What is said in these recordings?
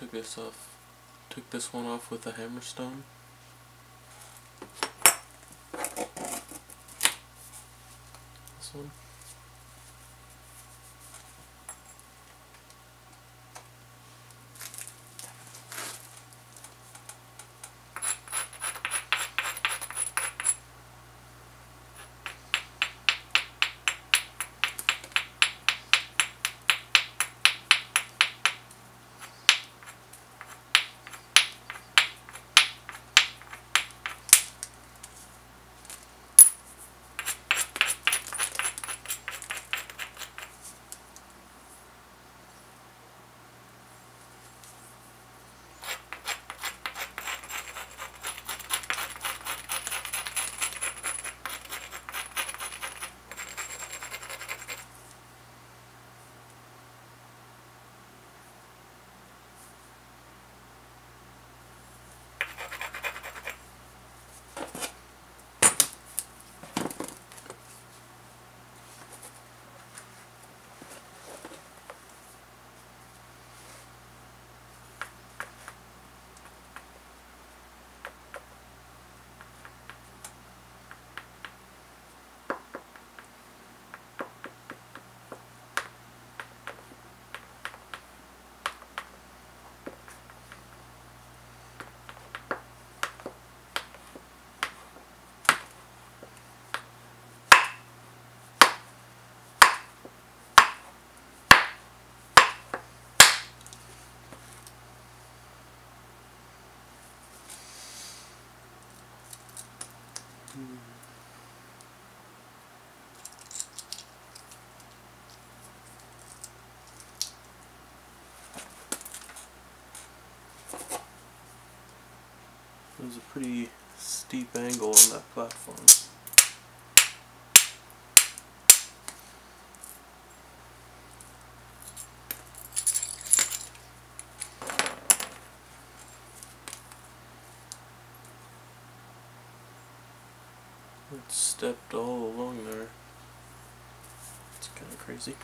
took this off took this one off with a hammerstone. This one. Hmm. There's a pretty steep angle on that platform. It's stepped all along there. It's kind of crazy.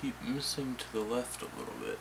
Keep missing to the left a little bit.